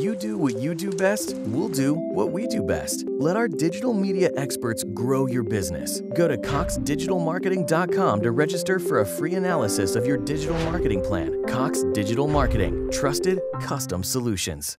You do what you do best, we'll do what we do best. Let our digital media experts grow your business. Go to coxdigitalmarketing.com to register for a free analysis of your digital marketing plan. Cox Digital Marketing, trusted custom solutions.